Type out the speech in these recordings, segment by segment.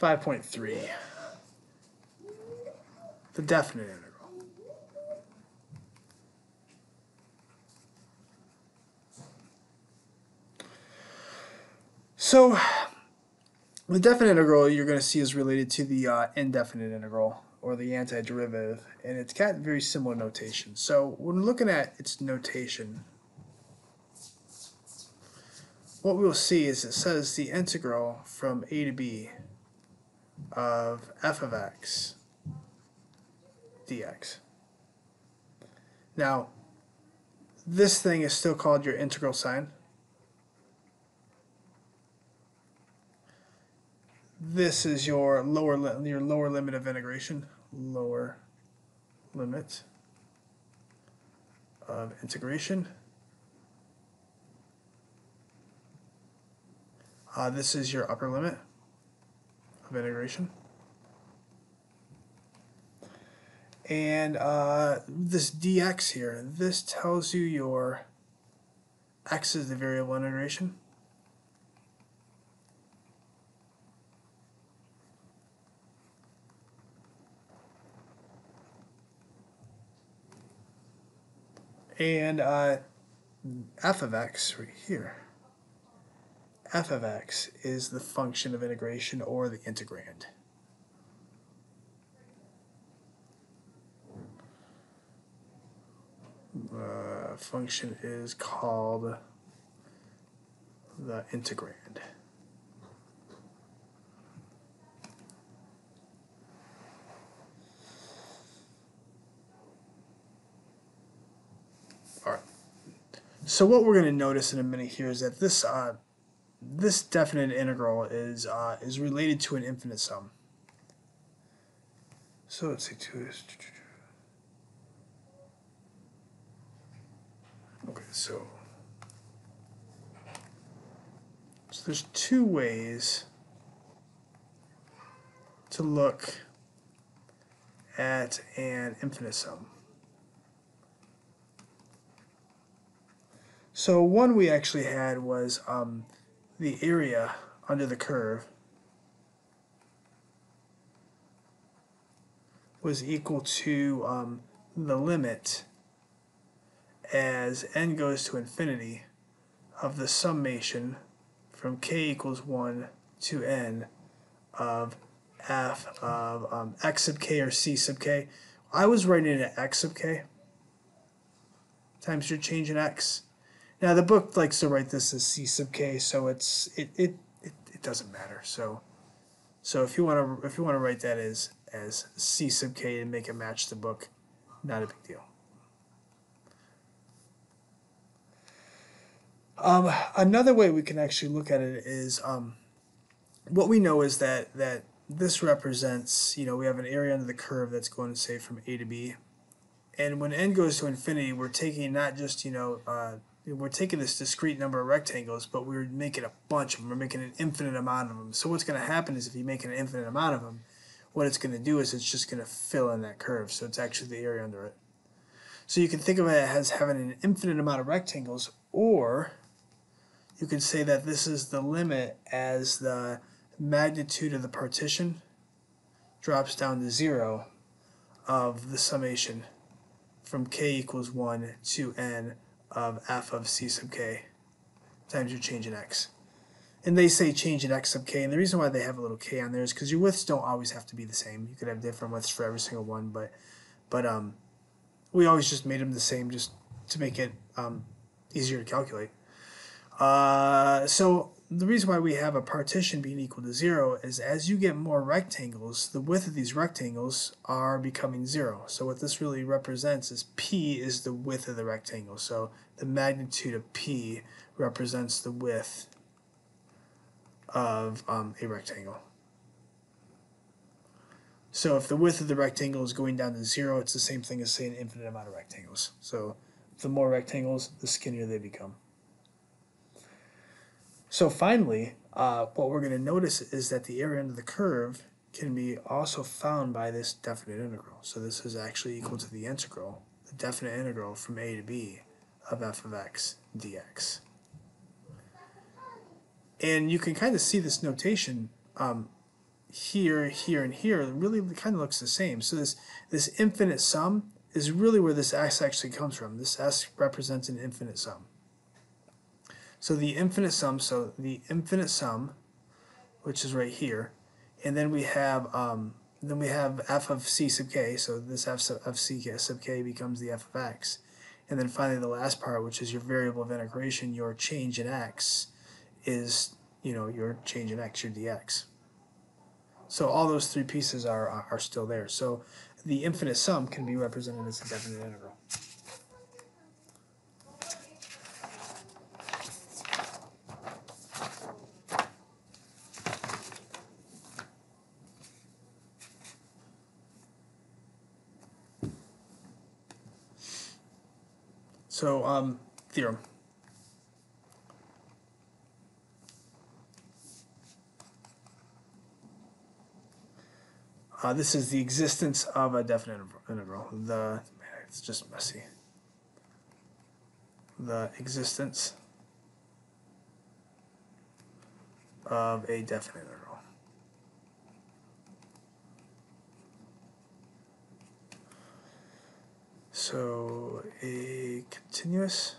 5.3. The definite integral. So, the definite integral you're going to see is related to the uh, indefinite integral or the antiderivative, and it's got very similar notation. So, when looking at its notation, what we'll see is it says the integral from a to b of f of x dx. Now, this thing is still called your integral sign. This is your lower your lower limit of integration. Lower limit of integration. Uh, this is your upper limit of integration. And uh, this dx here, this tells you your x is the variable integration. And uh, f of x right here, f of x is the function of integration or the integrand. The function is called the integrand. All right. So what we're going to notice in a minute here is that this uh, this definite integral is uh, is related to an infinite sum. So let's say two is. Okay, so so there's two ways to look at an infinite sum. So one we actually had was um, the area under the curve was equal to um, the limit as n goes to infinity of the summation from k equals 1 to n of f of um, x sub k or c sub k. I was writing it at x sub k times your change in x. Now the book likes to write this as c sub k, so it's it it, it, it doesn't matter. So so if you want to if you want to write that as as c sub k and make it match the book, not a big deal. Um, another way we can actually look at it is um, what we know is that that this represents you know we have an area under the curve that's going to say from a to b, and when n goes to infinity, we're taking not just you know uh, we're taking this discrete number of rectangles, but we're making a bunch of them. We're making an infinite amount of them. So what's going to happen is if you make an infinite amount of them, what it's going to do is it's just going to fill in that curve. So it's actually the area under it. So you can think of it as having an infinite amount of rectangles, or you can say that this is the limit as the magnitude of the partition drops down to zero of the summation from k equals 1 to n of f of c sub k times your change in x. And they say change in x sub k, and the reason why they have a little k on there is because your widths don't always have to be the same. You could have different widths for every single one, but but um, we always just made them the same just to make it um, easier to calculate. Uh, so the reason why we have a partition being equal to zero is as you get more rectangles, the width of these rectangles are becoming zero. So what this really represents is P is the width of the rectangle. So the magnitude of P represents the width of um, a rectangle. So if the width of the rectangle is going down to zero, it's the same thing as saying infinite amount of rectangles. So the more rectangles, the skinnier they become. So finally, uh, what we're going to notice is that the area under the curve can be also found by this definite integral. So this is actually equal to the integral, the definite integral from a to b of f of x dx. And you can kind of see this notation um, here, here, and here really kind of looks the same. So this this infinite sum is really where this s actually comes from. This s represents an infinite sum. So the infinite sum, so the infinite sum, which is right here, and then we have um, then we have f of c sub k. So this f sub, of c sub k becomes the f of x, and then finally the last part, which is your variable of integration, your change in x, is you know your change in x, your dx. So all those three pieces are, are still there. So the infinite sum can be represented as a definite integral. So, um, theorem. Uh, this is the existence of a definite integral. The man, it's just messy. The existence of a definite integral. So a continuous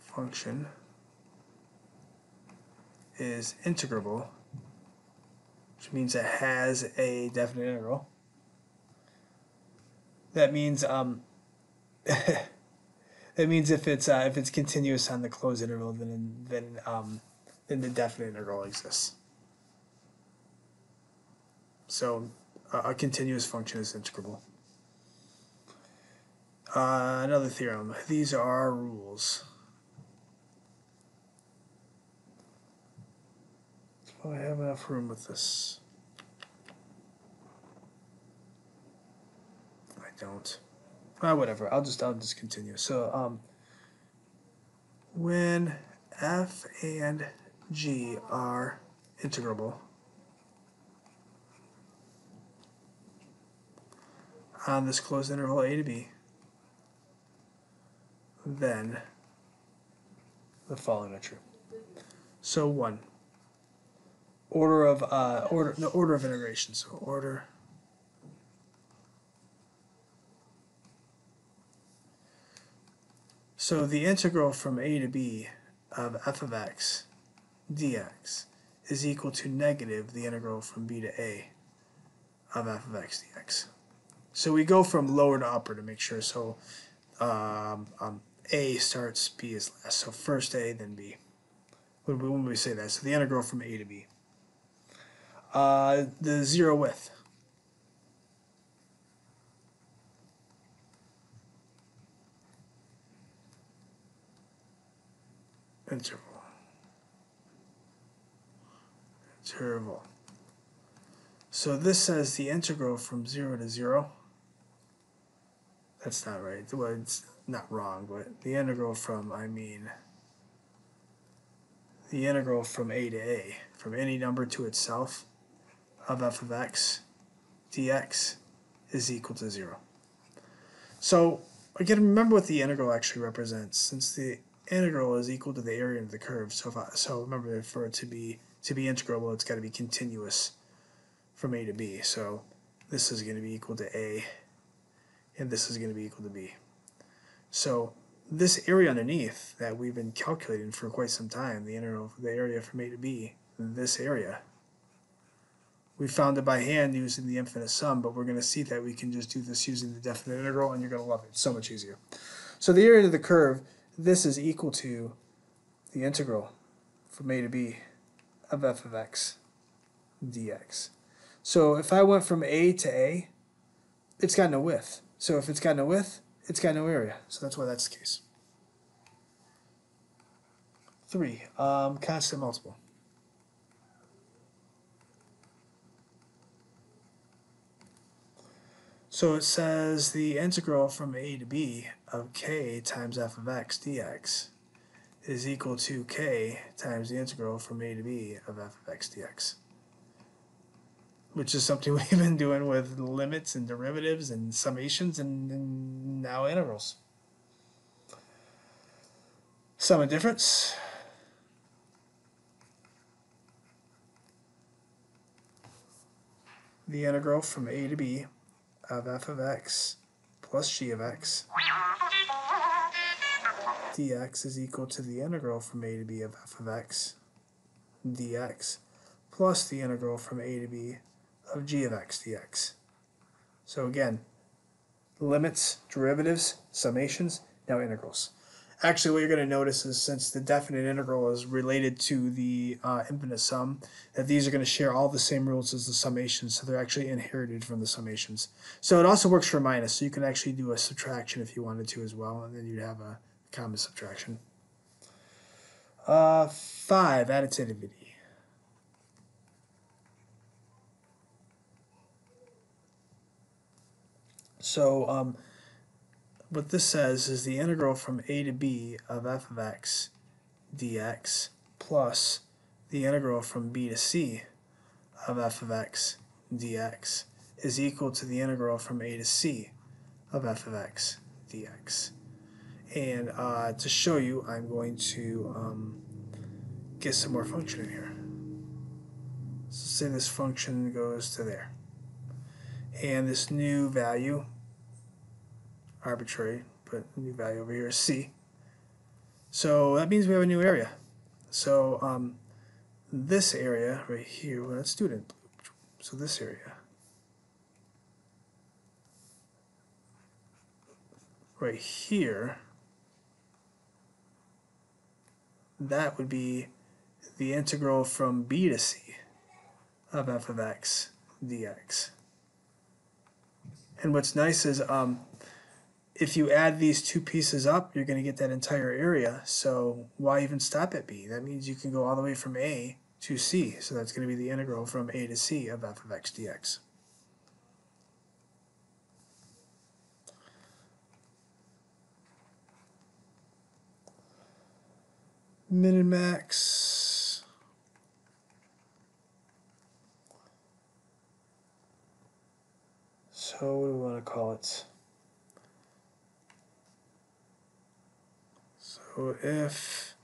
function is integrable which means it has a definite integral. That means um, that means if it's uh, if it's continuous on the closed interval, then then um, then the definite integral exists. So a continuous function is integrable. Uh, another theorem. These are our rules. I have enough room with this. I don't. Ah, whatever. I'll just I'll just continue. So um, when f and g are integrable on this closed interval a to b, then the following are true. So one order of uh, order the order of integration. So order. So the integral from a to b of f of x dx is equal to negative the integral from b to a of f of x dx. So we go from lower to upper to make sure. So um, um, a starts, b is last. So first a, then b. When we, say that, so the integral from a to b. Uh, the zero width. Interval. Interval. So this says the integral from 0 to 0. That's not right. Well, it's not wrong, but the integral from, I mean, the integral from a to a, from any number to itself, of f of x dx is equal to 0. So again, remember what the integral actually represents. Since the integral is equal to the area of the curve, so if I, so remember for it to be to be integrable, it's got to be continuous from a to b. So this is going to be equal to a, and this is going to be equal to b. So this area underneath that we've been calculating for quite some time, the integral, the area from a to b, this area we found it by hand using the infinite sum, but we're going to see that we can just do this using the definite integral, and you're going to love it. It's so much easier. So the area of the curve, this is equal to the integral from a to b of f of x dx. So if I went from a to a, it's got no width. So if it's got no width, it's got no area. So that's why that's the case. Three, um, constant multiple. So it says the integral from a to b of k times f of x dx is equal to k times the integral from a to b of f of x dx which is something we've been doing with limits and derivatives and summations and, and now integrals. Sum of difference. The integral from a to b of f of x plus g of x dx is equal to the integral from a to b of f of x dx plus the integral from a to b of g of x dx. So again, limits, derivatives, summations, now integrals. Actually, what you're going to notice is since the definite integral is related to the uh, infinite sum, that these are going to share all the same rules as the summations, so they're actually inherited from the summations. So it also works for minus, so you can actually do a subtraction if you wanted to as well, and then you'd have a common subtraction. Uh, five, additivity. So um, what this says is the integral from a to b of f of x dx plus the integral from b to c of f of x dx is equal to the integral from a to c of f of x dx. And uh, to show you, I'm going to um, get some more function in here. So say this function goes to there. And this new value, arbitrary, but new value over here is c. So that means we have a new area. So um, this area right here, well, let's do it. So this area. Right here that would be the integral from b to c of f of x dx. And what's nice is um, if you add these two pieces up, you're going to get that entire area. So why even stop at b? That means you can go all the way from a to c. So that's going to be the integral from a to c of f of x dx. min and max. So what do we want to call it? So if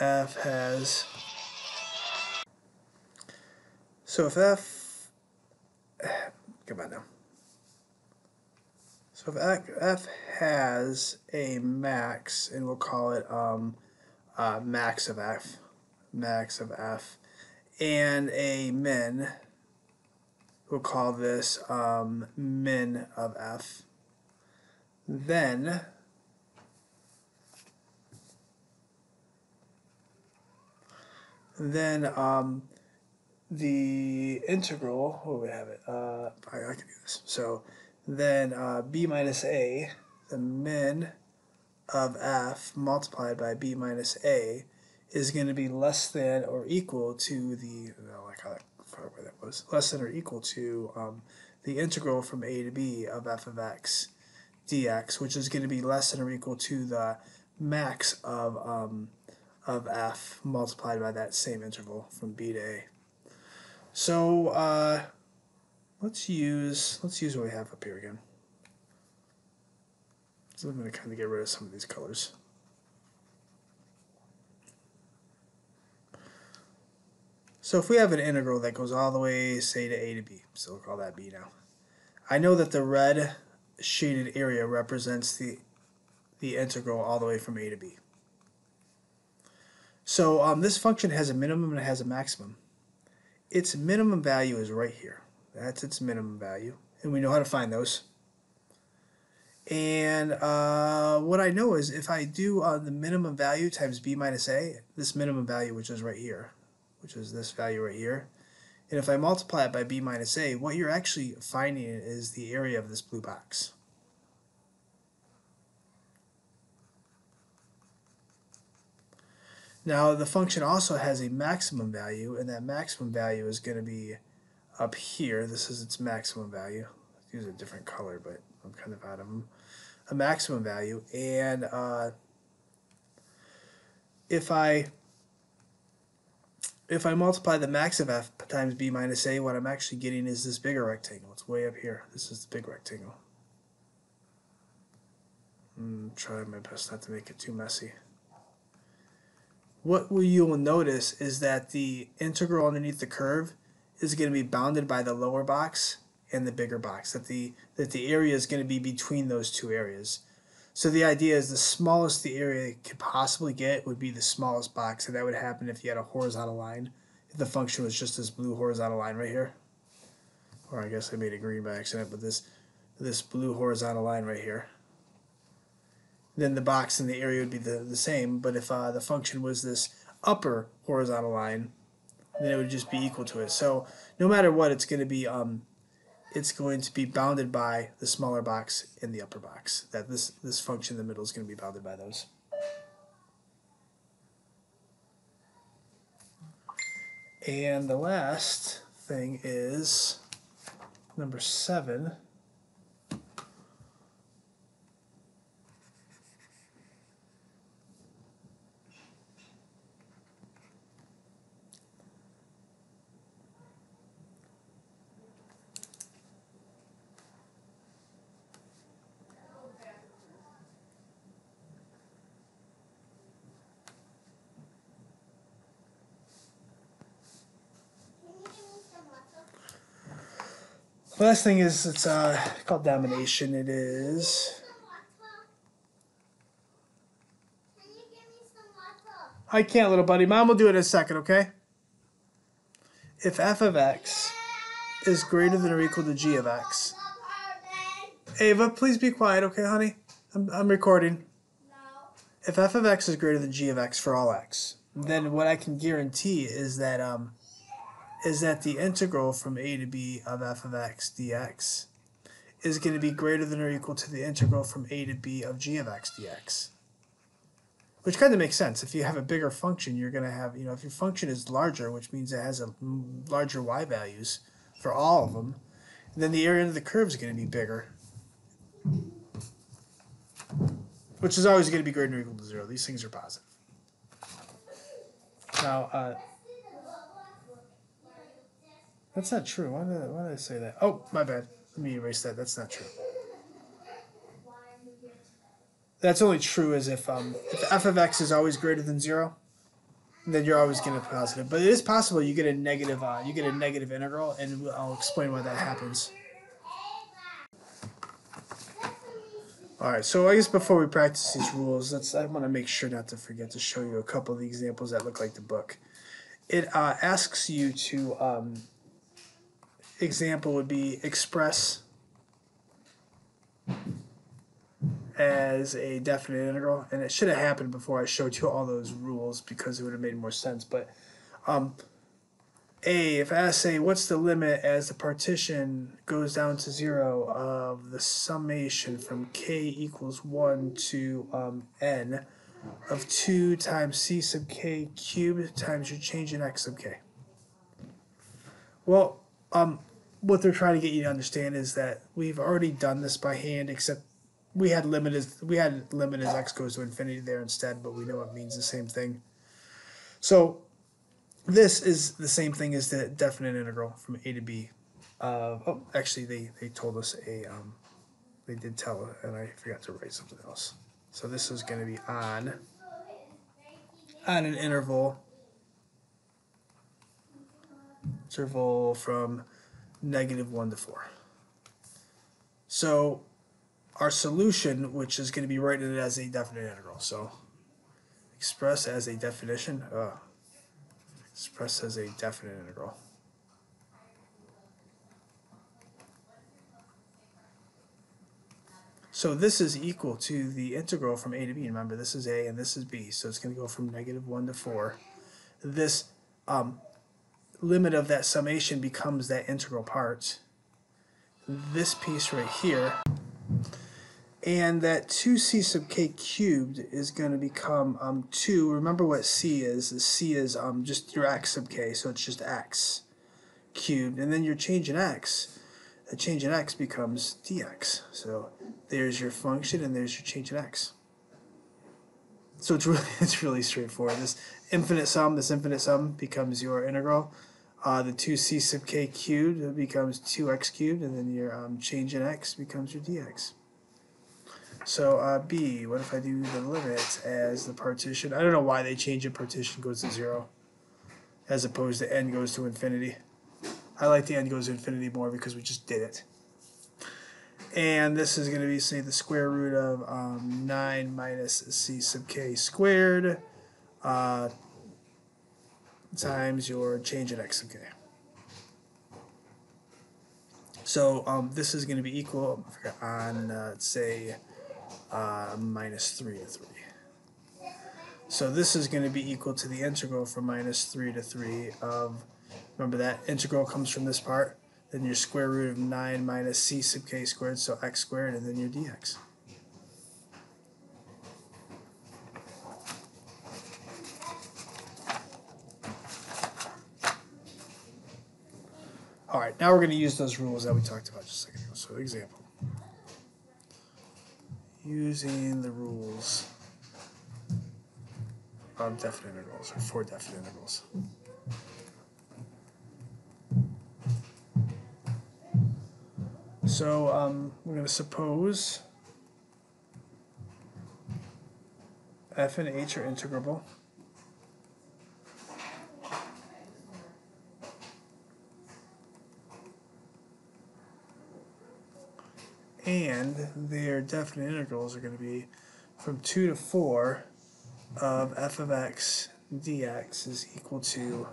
f has, so if f, come on now. So if f has a max, and we'll call it um, uh, max of f, max of f, and a min, we'll call this um, min of f, then then um, the integral, what we have it? Uh, I, I, can do this. So then uh, b minus a, the min of f multiplied by b minus a is going to be less than or equal to the, no, I like how that, where that was, less than or equal to um, the integral from a to b of f of x dx, which is going to be less than or equal to the max of, um, of f multiplied by that same interval from b to a. So uh, let's use, let's use what we have up here again. So I'm going to kind of get rid of some of these colors. So if we have an integral that goes all the way, say, to a to b, so we'll call that b now. I know that the red shaded area represents the, the integral all the way from a to b. So um, this function has a minimum and it has a maximum. Its minimum value is right here. That's its minimum value. And we know how to find those. And uh, what I know is if I do uh, the minimum value times b minus a, this minimum value, which is right here, which is this value right here, and if I multiply it by b minus a, what you're actually finding is the area of this blue box. Now the function also has a maximum value, and that maximum value is going to be up here. This is its maximum value. Let's use a different color, but I'm kind of out of them a maximum value. And uh, if I if I multiply the max of f times b minus a, what I'm actually getting is this bigger rectangle. It's way up here. This is the big rectangle. I'm trying my best not to make it too messy. What you will notice is that the integral underneath the curve is going to be bounded by the lower box and the bigger box. That the that the area is going to be between those two areas. So the idea is the smallest the area could possibly get would be the smallest box, and that would happen if you had a horizontal line. If the function was just this blue horizontal line right here, or I guess I made it green by accident, but this this blue horizontal line right here. Then the box and the area would be the, the same, but if uh, the function was this upper horizontal line, then it would just be equal to it. So no matter what, it's going to be um, it's going to be bounded by the smaller box and the upper box. That this this function in the middle is going to be bounded by those. And the last thing is number seven. The last thing is it's uh, called domination. It is. Can you give me some lots I can't, little buddy. Mom will do it in a second, okay? If f of x is greater than or equal to g of x. Ava, please be quiet, okay, honey? I'm, I'm recording. If f of x is greater than g of x for all x, then what I can guarantee is that um, is that the integral from a to b of f of x dx is going to be greater than or equal to the integral from a to b of g of x dx. Which kind of makes sense. If you have a bigger function, you're going to have, you know, if your function is larger, which means it has a larger y values for all of them, then the area under the curve is going to be bigger. Which is always going to be greater than or equal to zero. These things are positive. Now, uh, that's not true. Why did, I, why did I say that? Oh, my bad. Let me erase that. That's not true. That's only true as if um, if f of x is always greater than zero, then you're always getting a positive. But it is possible you get a negative. Uh, you get a negative integral, and I'll explain why that happens. All right, so I guess before we practice these rules, let's. I want to make sure not to forget to show you a couple of the examples that look like the book. It uh, asks you to um, example would be express as a definite integral, and it should have happened before I showed you all those rules because it would have made more sense. But um, a, if I say, what's the limit as the partition goes down to zero of the summation from k equals 1 to um, n of 2 times c sub k cubed times your change in x sub k? Well, um, what they're trying to get you to understand is that we've already done this by hand, except we had limit as we had limit as x goes to infinity there instead, but we know it means the same thing. So this is the same thing as the definite integral from a to b. Uh, oh, actually, they they told us a um, they did tell, and I forgot to write something else. So this is going to be on on an interval interval from negative 1 to 4. So our solution, which is going to be written as a definite integral. So express as a definition, uh, express as a definite integral. So this is equal to the integral from a to b. Remember, this is a and this is b, so it's going to go from negative 1 to 4. This um, limit of that summation becomes that integral part. This piece right here. And that 2c sub k cubed is going to become um, 2. Remember what c is. c is um, just your x sub k, so it's just x cubed. And then your change in x, the change in x becomes dx. So there's your function and there's your change in x. So it's really it's really straightforward. This infinite sum, this infinite sum becomes your integral. Uh, the 2c sub k cubed becomes 2x cubed, and then your um, change in x becomes your dx. So uh, b, what if I do the limit as the partition? I don't know why they change it. Partition goes to 0 as opposed to n goes to infinity. I like the n goes to infinity more because we just did it. And this is going to be, say, the square root of um, 9 minus c sub k squared uh, times your change in x k. So um, this is going to be equal on, uh, say, uh, minus 3 to 3. So this is going to be equal to the integral from minus 3 to 3 of, remember that integral comes from this part, then your square root of 9 minus c sub k squared, so x squared, and then your dx. Right, now we're going to use those rules that we talked about just a second ago. So example. Using the rules of definite integrals, or for definite integrals. So um, we're going to suppose f and h are integrable. And their definite integrals are going to be from 2 to 4 of f of x dx is equal to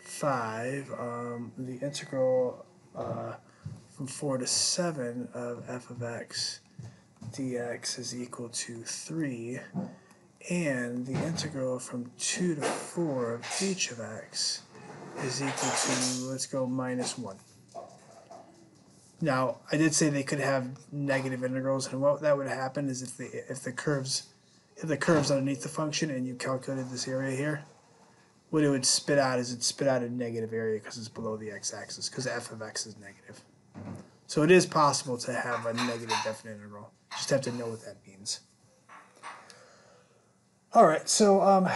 5. Um, the integral uh, from 4 to 7 of f of x dx is equal to 3. And the integral from 2 to 4 of h of x is equal to, let's go, minus 1. Now, I did say they could have negative integrals, and what that would happen is if the if the curves if the curves underneath the function and you calculated this area here, what it would spit out is it spit out a negative area because it's below the x-axis because f of x is negative. So it is possible to have a negative definite integral. You just have to know what that means. All right, so um,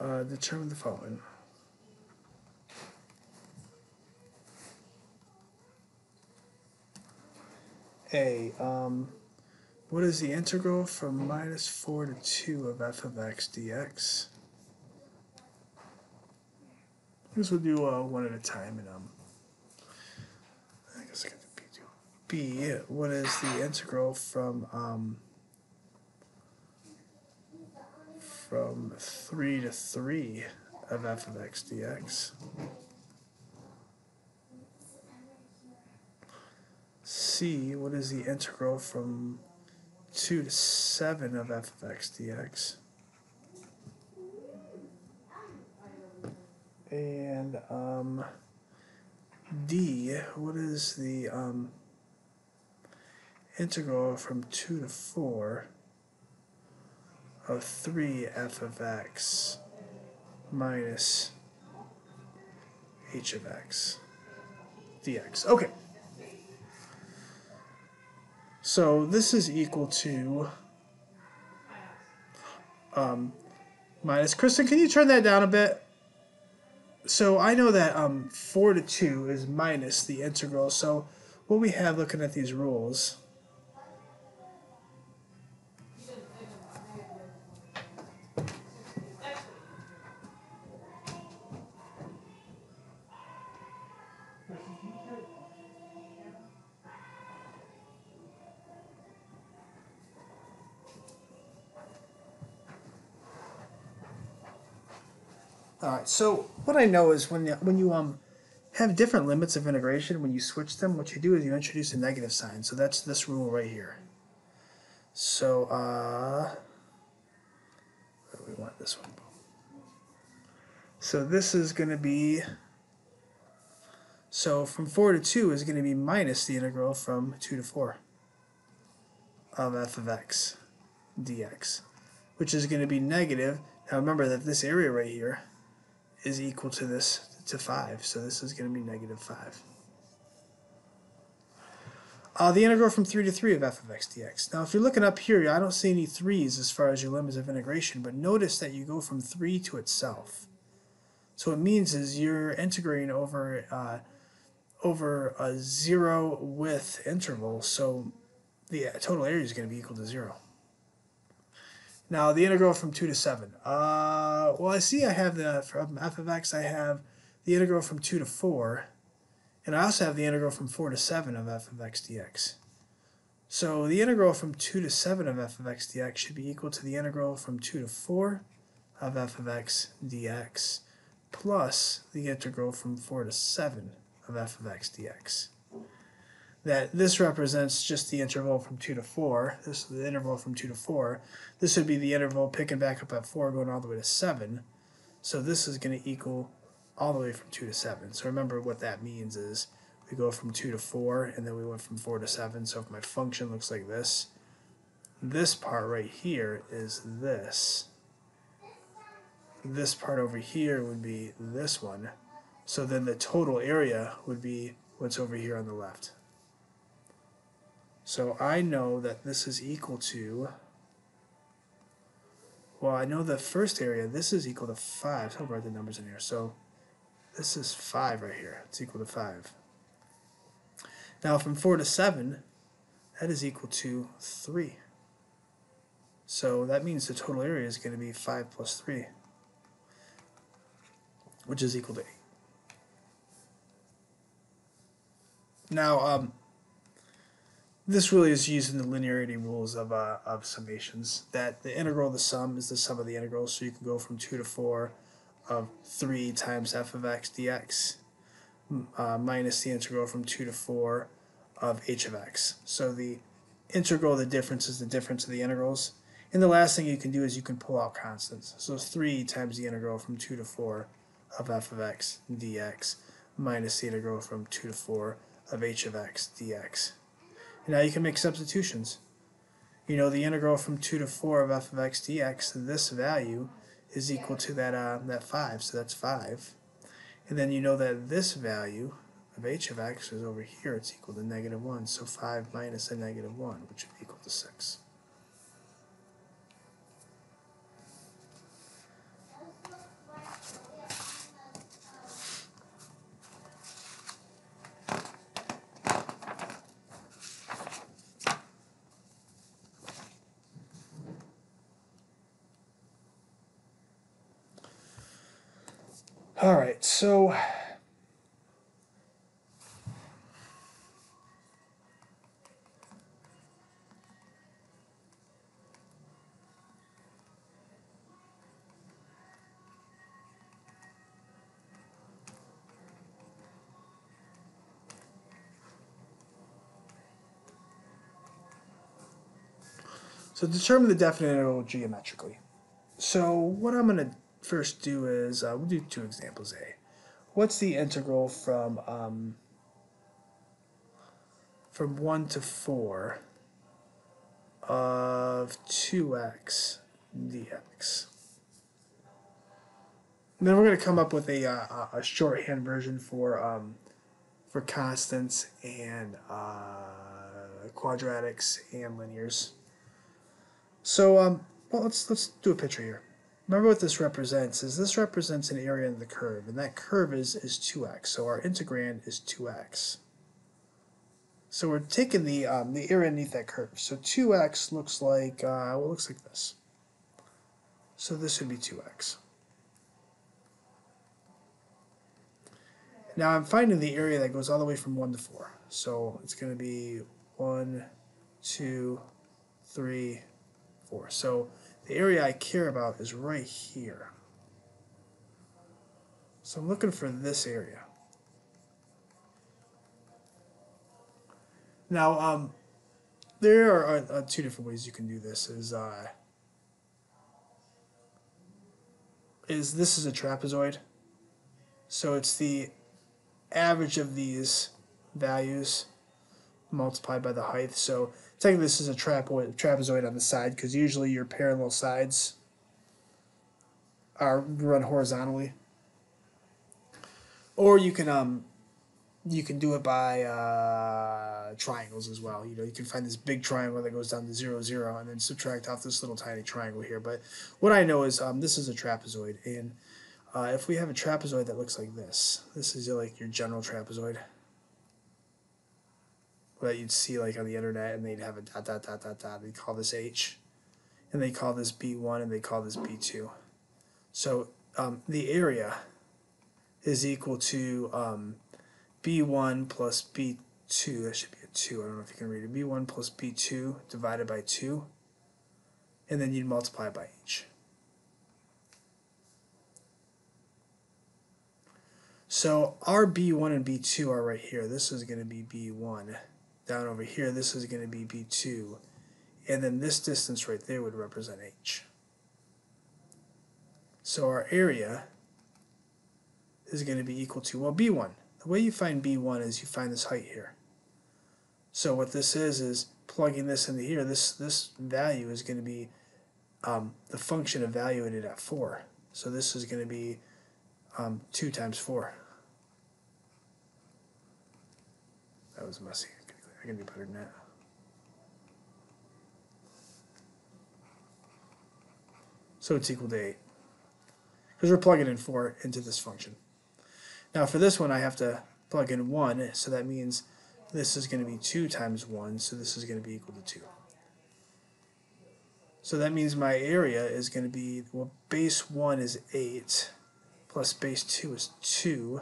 uh, determine the following. A, um, what is the integral from minus 4 to 2 of f of x dx? I guess we'll do uh, one at a time. And um, I guess I got the B. B, what is the integral from um, from 3 to 3 of f of x dx? C, what is the integral from 2 to 7 of f of x dx? And um, D, what is the um, integral from 2 to 4 of 3 f of x minus h of x dx? Okay. So this is equal to um, minus. Kristen, can you turn that down a bit? So I know that um, 4 to 2 is minus the integral. So what we have looking at these rules So what I know is when when you um have different limits of integration, when you switch them, what you do is you introduce a negative sign. So that's this rule right here. So uh, we want this one. So this is going to be so from 4 to 2 is going to be minus the integral from 2 to 4 of f of x dx, which is going to be negative. Now remember that this area right here is equal to this to 5. So this is going to be negative 5. Uh, the integral from 3 to 3 of f of x dx. Now if you're looking up here, I don't see any 3's as far as your limits of integration, but notice that you go from 3 to itself. So what it means is you're integrating over uh, over a zero width interval, so the total area is going to be equal to 0. Now the integral from 2 to 7. Uh, well, I see I have the, from f of x, I have the integral from 2 to 4. And I also have the integral from 4 to 7 of f of x dx. So the integral from 2 to 7 of f of x dx should be equal to the integral from 2 to 4 of f of x dx plus the integral from 4 to 7 of f of x dx. That this represents just the interval from 2 to 4. This is the interval from 2 to 4. This would be the interval picking back up at 4 going all the way to 7. So this is going to equal all the way from 2 to 7. So remember what that means is we go from 2 to 4 and then we went from 4 to 7. So if my function looks like this, this part right here is this. This part over here would be this one. So then the total area would be what's over here on the left. So I know that this is equal to, well, I know the first area, this is equal to 5. So I'll write the numbers in here. So this is 5 right here. It's equal to 5. Now from 4 to 7, that is equal to 3. So that means the total area is going to be 5 plus 3, which is equal to 8. Now, um, this really is using the linearity rules of, uh, of summations, that the integral of the sum is the sum of the integrals, so you can go from 2 to 4 of 3 times f of x dx uh, minus the integral from 2 to 4 of h of x. So the integral of the difference is the difference of the integrals. And the last thing you can do is you can pull out constants. So 3 times the integral from 2 to 4 of f of x dx minus the integral from 2 to 4 of h of x dx. And now you can make substitutions. You know the integral from 2 to 4 of f of x dx, this value is equal to that, uh, that 5, so that's 5. And then you know that this value of h of x is over here, it's equal to negative 1, so 5 minus a negative 1, which would equal to 6. All right, so So determine the definite integral geometrically. So what I'm going to first do is, uh, we'll do two examples A. What's the integral from, um, from 1 to 4 of 2x dx? And then we're going to come up with a, uh, a shorthand version for, um, for constants and uh, quadratics and linears. So, um, well, let's let's do a picture here. Remember what this represents is this represents an area in the curve, and that curve is, is 2x, so our integrand is 2x. So we're taking the, um, the area underneath that curve. So 2x looks like, uh, well, looks like this. So this would be 2x. Now I'm finding the area that goes all the way from 1 to 4. So it's going to be 1, 2, 3, 4. So the area I care about is right here. So I'm looking for this area. Now, um, there are uh, uh, two different ways you can do this. Is uh, is this is a trapezoid, so it's the average of these values multiplied by the height. So technically this is a trapezoid, trapezoid on the side because usually your parallel sides are run horizontally. Or you can um you can do it by uh, triangles as well. You know, you can find this big triangle that goes down to zero zero, and then subtract off this little tiny triangle here. But what I know is um, this is a trapezoid, and uh, if we have a trapezoid that looks like this, this is like your general trapezoid that you'd see like on the internet, and they'd have a dot dot dot dot dot. They'd call this H, and they call this B1 and they call this B2. So um, the area is equal to um, B1 plus B2, that should be a 2, I don't know if you can read it, B1 plus B2 divided by 2, and then you'd multiply by H. So our B1 and B2 are right here. This is going to be B1. Down over here, this is going to be B2. And then this distance right there would represent H. So our area is going to be equal to, well, B1. The way you find B1 is you find this height here. So what this is, is plugging this into here, this, this value is going to be um, the function evaluated at 4. So this is going to be um, 2 times 4. That was messy. Can do better than that. So it's equal to 8. Because we're plugging in 4 into this function. Now for this one I have to plug in 1, so that means this is going to be 2 times 1, so this is going to be equal to 2. So that means my area is going to be, well, base 1 is 8, plus base 2 is 2,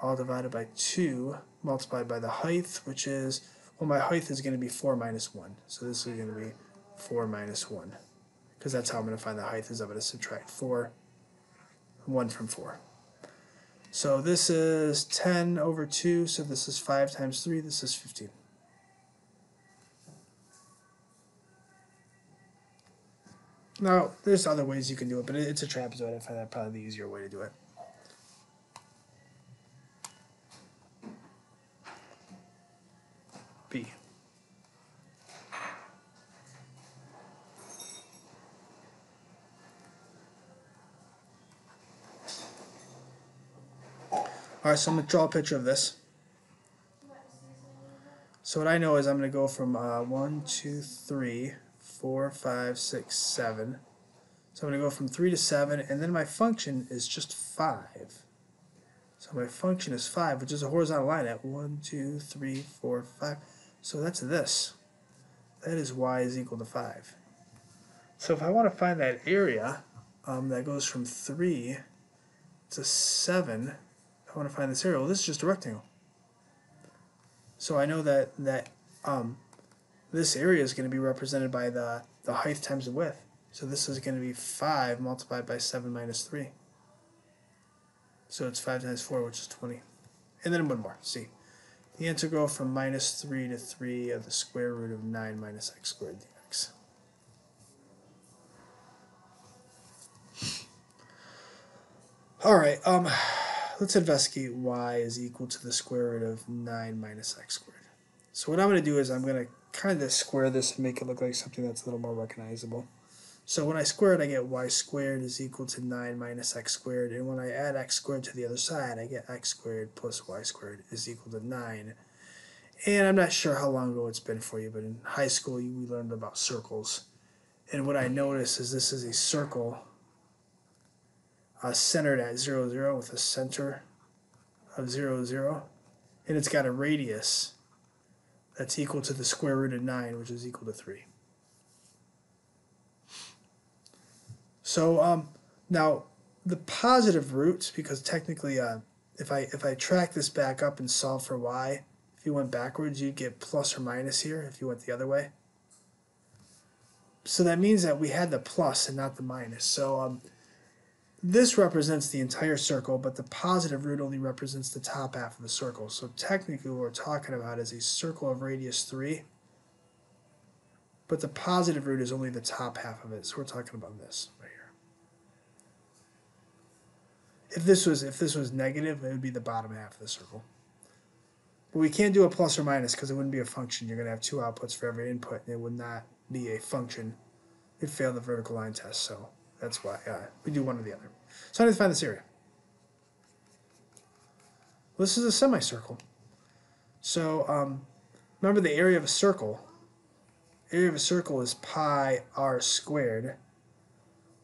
all divided by 2, multiplied by the height, which is, well, my height is going to be 4 minus 1. So this is going to be 4 minus 1, because that's how I'm going to find the height, is I'm going to subtract 4, 1 from 4. So this is 10 over 2, so this is 5 times 3, this is 15. Now, there's other ways you can do it, but it's a trapezoid. I find that probably the easier way to do it. B. Alright, so I'm going to draw a picture of this. So what I know is I'm going to go from uh, 1, 2, 3, 4, 5, 6, 7. So I'm going to go from 3 to 7, and then my function is just 5. So my function is 5, which is a horizontal line at 1, 2, 3, 4, 5. So that's this. That is y is equal to 5. So if I want to find that area um, that goes from 3 to 7, I want to find this area. Well, this is just a rectangle. So I know that that um, this area is going to be represented by the, the height times the width. So this is going to be 5 multiplied by 7 minus 3. So it's 5 times 4, which is 20. And then one more, see. The integral from minus 3 to 3 of the square root of 9 minus x squared dx. All right, um, let's investigate y is equal to the square root of 9 minus x squared. So what I'm going to do is I'm going to kind of square this and make it look like something that's a little more recognizable. So when I square it, I get y squared is equal to 9 minus x squared. And when I add x squared to the other side, I get x squared plus y squared is equal to 9. And I'm not sure how long ago it's been for you, but in high school we learned about circles. And what I notice is this is a circle uh, centered at 0, 0 with a center of 0, 0. And it's got a radius that's equal to the square root of 9, which is equal to 3. So um, now the positive roots, because technically uh, if I if I track this back up and solve for y, if you went backwards, you'd get plus or minus here if you went the other way. So that means that we had the plus and not the minus. So um, this represents the entire circle, but the positive root only represents the top half of the circle. So technically what we're talking about is a circle of radius 3, but the positive root is only the top half of it. So we're talking about this right here. If this was if this was negative, it would be the bottom half of the circle. But we can't do a plus or minus because it wouldn't be a function. You're going to have two outputs for every input, and it would not be a function. It failed the vertical line test, so that's why uh, we do one or the other. So I need to find this area. Well, this is a semicircle. So um, remember the area of a circle. Area of a circle is pi r squared.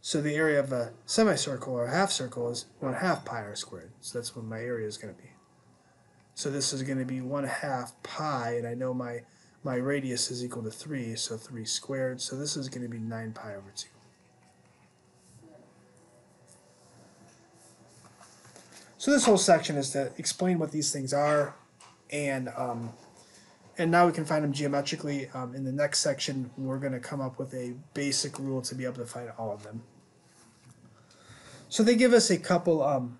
So the area of a semicircle or a half circle is 1 half pi r squared. So that's what my area is going to be. So this is going to be 1 half pi, and I know my my radius is equal to 3, so 3 squared, so this is going to be 9 pi over 2. So this whole section is to explain what these things are, and um, and now we can find them geometrically. Um, in the next section, we're going to come up with a basic rule to be able to find all of them. So they give us a couple. Um,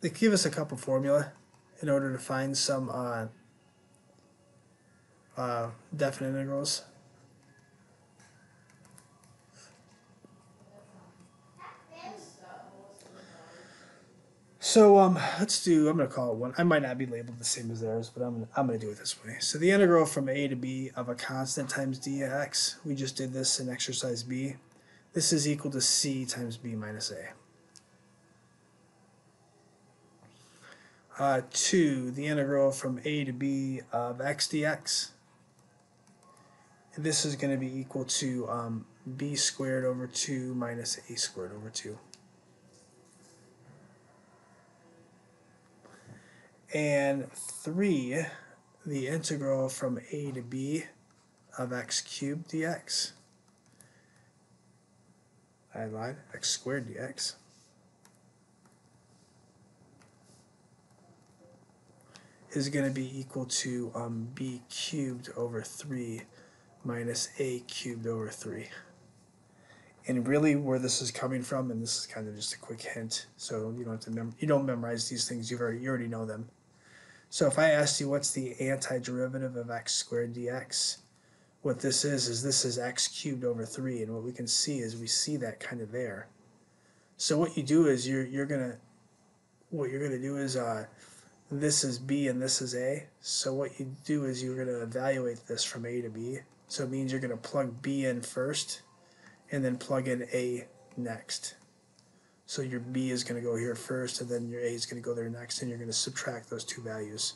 they give us a couple formula in order to find some uh, uh, definite integrals. So um, let's do. I'm gonna call it one. I might not be labeled the same as theirs, but I'm gonna I'm gonna do it this way. So the integral from a to b of a constant times dx. We just did this in exercise b. This is equal to c times b minus a. Uh, two, the integral from a to b of x dx. And this is going to be equal to um, b squared over 2 minus a squared over 2. And 3, the integral from a to b of x cubed dx. I lied, x squared dx. is going to be equal to um, b cubed over 3 minus a cubed over 3. And really where this is coming from, and this is kind of just a quick hint, so you don't have to mem you don't memorize these things, you've already, you already know them. So if I asked you what's the antiderivative of x squared dx, what this is, is this is x cubed over 3, and what we can see is we see that kind of there. So what you do is you're, you're going to, what you're going to do is, uh, this is B and this is A. So what you do is you're going to evaluate this from A to B. So it means you're going to plug B in first and then plug in A next. So your B is going to go here first and then your A is going to go there next and you're going to subtract those two values.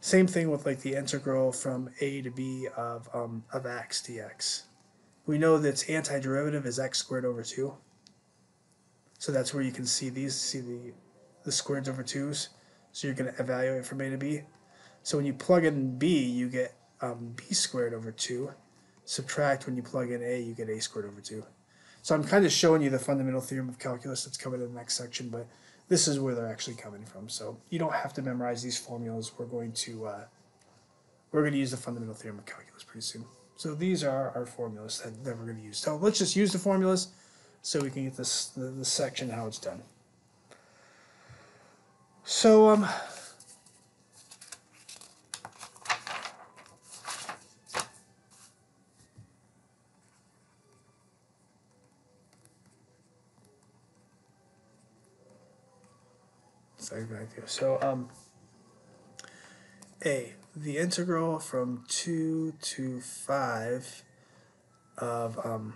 Same thing with like the integral from A to B of, um, of x dx. We know that its antiderivative is x squared over 2. So that's where you can see these, see the the squareds over 2's. So you're going to evaluate from A to B. So when you plug in B, you get um, B squared over 2. Subtract when you plug in A, you get A squared over 2. So I'm kind of showing you the fundamental theorem of calculus that's coming in the next section, but this is where they're actually coming from. So you don't have to memorize these formulas. We're going to uh, we're going to use the fundamental theorem of calculus pretty soon. So these are our formulas that, that we're going to use. So let's just use the formulas so we can get this the, the section how it's done. So, um, so, um, A, the integral from 2 to 5 of, um,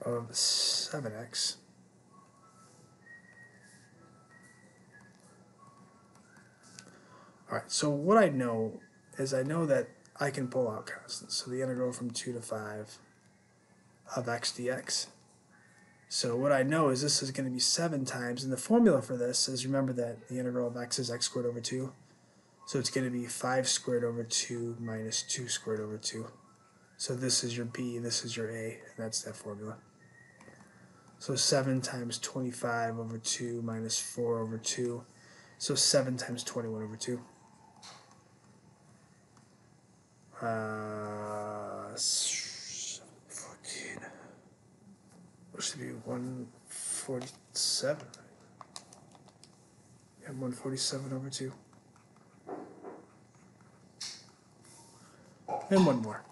of 7x All right, so what I know is I know that I can pull out constants. So the integral from 2 to 5 of x dx. So what I know is this is going to be 7 times, and the formula for this is remember that the integral of x is x squared over 2. So it's going to be 5 squared over 2 minus 2 squared over 2. So this is your b, this is your a, and that's that formula. So 7 times 25 over 2 minus 4 over 2. So 7 times 21 over 2. Uh, What should be 147? Yeah, 147 over 2. And one more.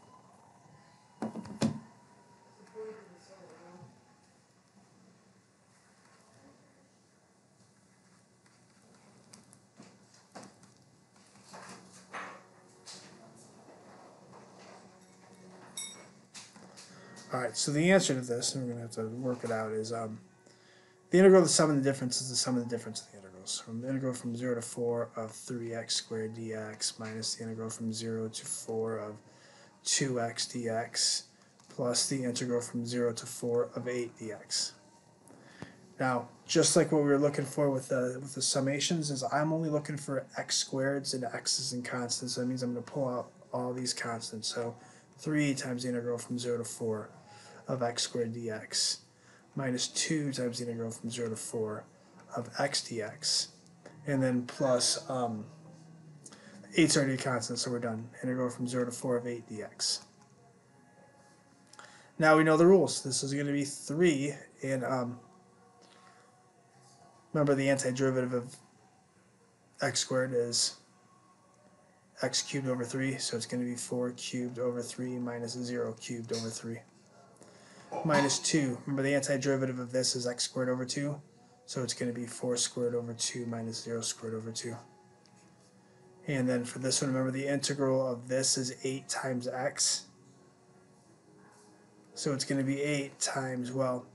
All right, so the answer to this, and we're going to have to work it out, is um, the integral of the sum of the difference is the sum of the difference of the integrals. From the integral from 0 to 4 of 3x squared dx minus the integral from 0 to 4 of 2x dx plus the integral from 0 to 4 of 8 dx. Now, just like what we were looking for with the with the summations, is I'm only looking for x squareds and x's and constants. So that means I'm going to pull out all these constants. So 3 times the integral from 0 to 4 of x squared dx minus 2 times the integral from 0 to 4 of x dx. And then plus um, 8's already a constant, so we're done. Integral from 0 to 4 of 8 dx. Now we know the rules. This is going to be 3 and um, remember the antiderivative of x squared is x cubed over 3, so it's going to be 4 cubed over 3 minus 0 cubed over 3. Minus 2, remember the antiderivative of this is x squared over 2, so it's going to be 4 squared over 2 minus 0 squared over 2. And then for this one, remember the integral of this is 8 times x. So it's going to be 8 times, well,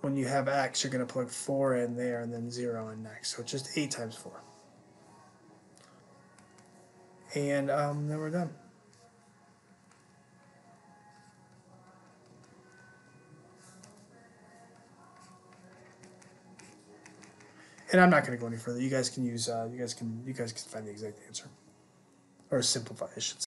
when you have x, you're going to plug 4 in there and then 0 in next. So it's just 8 times 4 and um, then we're done. And I'm not going to go any further. You guys can use. Uh, you guys can. You guys can find the exact answer, or simplify. I should say.